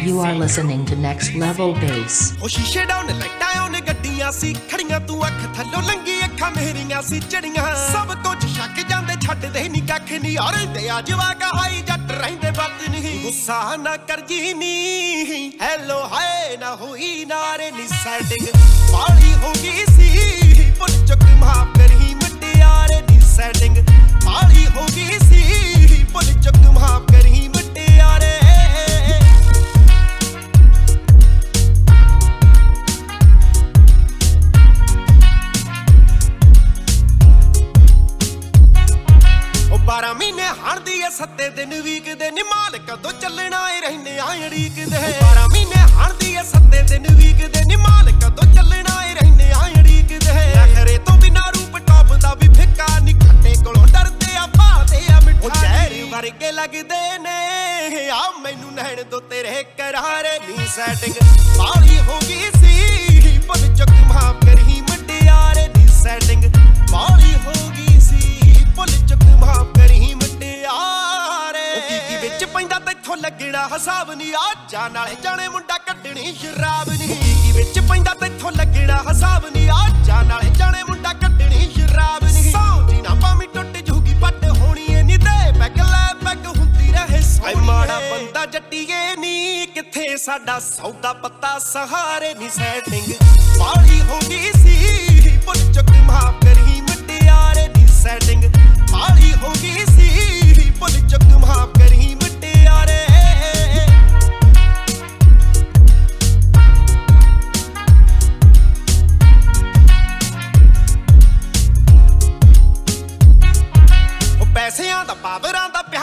You are listening to Next Level Bass. ਉਹ ਸ਼ੀਸ਼ੇ down ਲਾਈਟਾਂ ਉਹਨੇ ਗੱਡੀਆਂ ਸੀ ਖੜੀਆਂ ਤੂੰ ਅੱਖ ਥੱਲੋਂ ਲੰਗੀ ਅੱਖਾਂ ਮੇਰੀਆਂ ਸੀ ਚੜੀਆਂ ਸਭ ਕੁਝ ਛੱਕ ਜਾਂਦੇ ਛੱਡਦੇ ਨਹੀਂ ਕੱਖ ਨਹੀਂ ਔਰੇ ਤੇ ਆ ਜਵਾਗਾ ਹਾਈ ਜੱਟ ਰਹਿੰਦੇ ਬੱਤ ਨਹੀਂ ਗੁੱਸਾ ਨਾ ਕਰ ਜੀ ਨੀ ਹੈਲੋ ਹਾਏ ਨਾ ਹੋਈ ਨਾਰੇ ਨੀ ਸੈਟਿੰਗ ਵਾਲੀ ਹੋ ਗਈ ਸੀ ਪੁੱਛ ਚੁੱਕ ਮਾਫ ਐ ਸੱਤੇ ਦਿਨ ਵੀਕ ਦੇ ਨੀ ਮਾਲ ਕਦੋਂ ਚੱਲਣਾ ਏ ਰਹਿੰਦੇ ਆ ਅੜੀਕ ਦੇ। 12 ਮਹੀਨੇ ਹਣਦੀ ਐ ਸੱਤੇ ਦਿਨ ਵੀਕ ਦੇ ਨੀ ਮਾਲ ਕਦੋਂ ਚੱਲਣਾ ਏ ਰਹਿੰਦੇ ਆ ਅੜੀਕ ਦੇ। ਆਖਰੇ ਤੋਂ ਬਿਨਾ ਰੂਪ ਟੌਪ ਦਾ ਵੀ ਫਿੱਕਾ ਨੀ। ਖੱਟੇ ਕੋਲੋਂ ਡਰਦੇ ਆ ਭਾਦੇ ਆ ਮਿੱਠਾ ਉਹ ਜ਼ਹਿਰ ਵਰਗੇ ਲੱਗਦੇ ਨੇ। ਆ ਮੈਨੂੰ ਨੈਣ ਤੋਂ ਤੇਰੇ ਕਰਾਰੇ ਨੀ ਸੈਟਿੰਗ ਬਾਲੀ ਹੋ ਲੱਗਣਾ ਹਿਸਾਬ ਨਹੀਂ ਆ ਜਾ ਨਾਲੇ ਜਾਣੇ ਮੁੰਡਾ ਕੱਢਣੀ ਸ਼ਰਾਬ ਨਹੀਂ ਕੀ ਵਿੱਚ ਪੈਂਦਾ ਤੈਥੋਂ ਲੱਗਣਾ ਹਿਸਾਬ ਨਹੀਂ ਆ ਜਾ ਨਾਲੇ ਜਾਣੇ ਮੁੰਡਾ ਕੱਢਣੀ ਸ਼ਰਾਬ ਨਹੀਂ ਸੌਂਦੀ ਨਾ ਪਾਵੀਂ ਟੁੱਟ ਜੂਗੀ ਪੱਟ ਹੋਣੀ ਏ ਨੀ ਤੇ ਪੈਗ ਲੈ ਪੈਗ ਹੁੰਦੀ ਰਹੇ ਸੋਹਣੀ ਮਾੜਾ ਬੰਦਾ ਜੱਟੀਏ ਨੀ ਕਿੱਥੇ ਸਾਡਾ ਸੌਦਾ ਪੱਤਾ? ਸਹਾਰੇ ਨੀ ਸੈਟਿੰਗ ਬਾਲੀ ਹੋ ਗਈ ਸੀ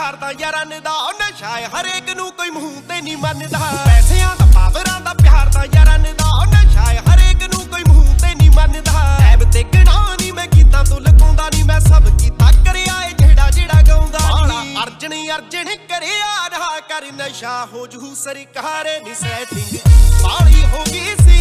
ਪਿਆਰ ਦਾ ਯਾਰਾਂ ਦਾ ਉਹ ਨਸ਼ਾ ਹਰੇਕ ਨੂੰ ਕੋਈ ਮੂੰਹ ਤੇ ਨਹੀਂ ਮੰਨਦਾ। ਪੈਸਿਆਂ ਦਾ ਪਾਵਰਾਂ ਦਾ ਪਿਆਰ ਦਾ ਯਾਰਾਂ ਦਾ ਉਹ ਨਸ਼ਾ ਹਰੇਕ ਨੂੰ ਕੋਈ ਮੂੰਹ ਤੇ ਨਹੀਂ ਮੰਨਦਾ। ਐਬ ਤੇ ਗਣਾ ਨਹੀਂ ਮੈਂ ਕੀਤਾ ਤੂੰ ਲਗਾਉਂਦਾ ਨਹੀਂ ਮੈਂ ਸਭ ਕੀਤਾ ਕਰਿਆ ਏ ਜਿਹੜਾ ਜਿਹੜਾ ਗਾਉਂਦਾ ਨਹੀਂ। ਅਰਜਣ ਅਰਜਣ ਕਰਿਆ ਰਹਾ ਕਰ ਨਸ਼ਾ ਹੋ ਜੂ ਸਰਕਾਰੇ ਨਹੀਂ ਸੈਟਿੰਗ ਬਾਲੀ ਹੋ ਗਈ ਸੀ